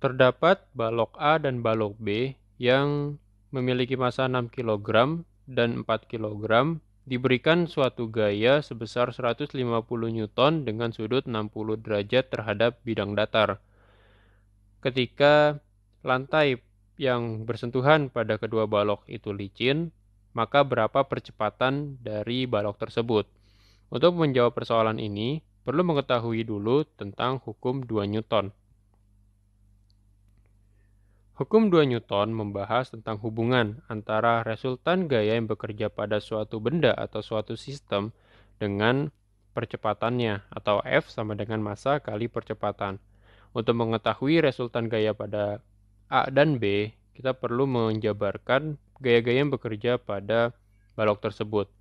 Terdapat balok A dan balok B yang memiliki massa 6 kg dan 4 kg diberikan suatu gaya sebesar 150 Newton dengan sudut 60 derajat terhadap bidang datar. Ketika lantai yang bersentuhan pada kedua balok itu licin, maka berapa percepatan dari balok tersebut? Untuk menjawab persoalan ini, perlu mengetahui dulu tentang hukum 2 Newton. Hukum 2 Newton membahas tentang hubungan antara resultan gaya yang bekerja pada suatu benda atau suatu sistem dengan percepatannya atau F sama dengan massa kali percepatan. Untuk mengetahui resultan gaya pada A dan B, kita perlu menjabarkan gaya-gaya yang bekerja pada balok tersebut.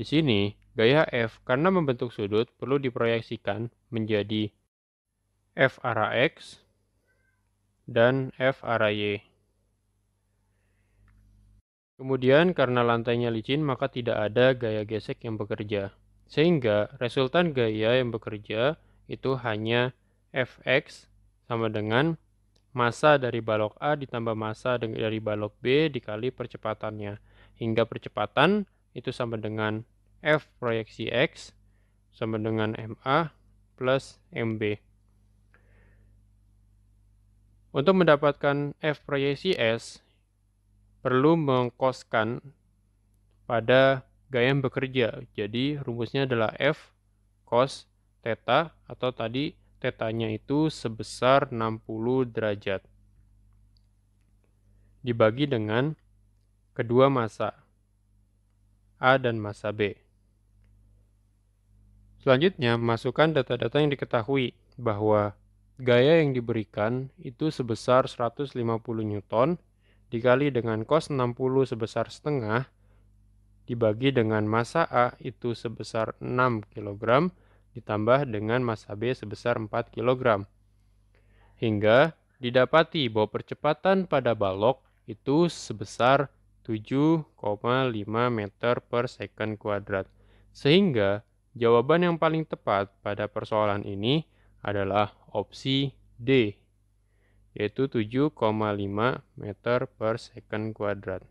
Di sini, gaya F karena membentuk sudut perlu diproyeksikan menjadi F arah X dan F Y. Kemudian karena lantainya licin maka tidak ada gaya gesek yang bekerja. Sehingga resultan gaya yang bekerja itu hanya Fx sama dengan massa dari balok A ditambah massa dari balok B dikali percepatannya. Hingga percepatan itu sama dengan F proyeksi X sama dengan MA plus MB. Untuk mendapatkan F proyeksi S, perlu mengkoskan pada gaya yang bekerja. Jadi rumusnya adalah F cos theta atau tadi tetanya itu sebesar 60 derajat. Dibagi dengan kedua massa A dan massa B. Selanjutnya, masukkan data-data yang diketahui bahwa Gaya yang diberikan itu sebesar 150 Newton dikali dengan cos 60 sebesar setengah dibagi dengan massa A itu sebesar 6 kg ditambah dengan massa B sebesar 4 kg. Hingga didapati bahwa percepatan pada balok itu sebesar 7,5 meter per second kuadrat. Sehingga jawaban yang paling tepat pada persoalan ini adalah opsi D, yaitu 7,5 meter per second kuadrat.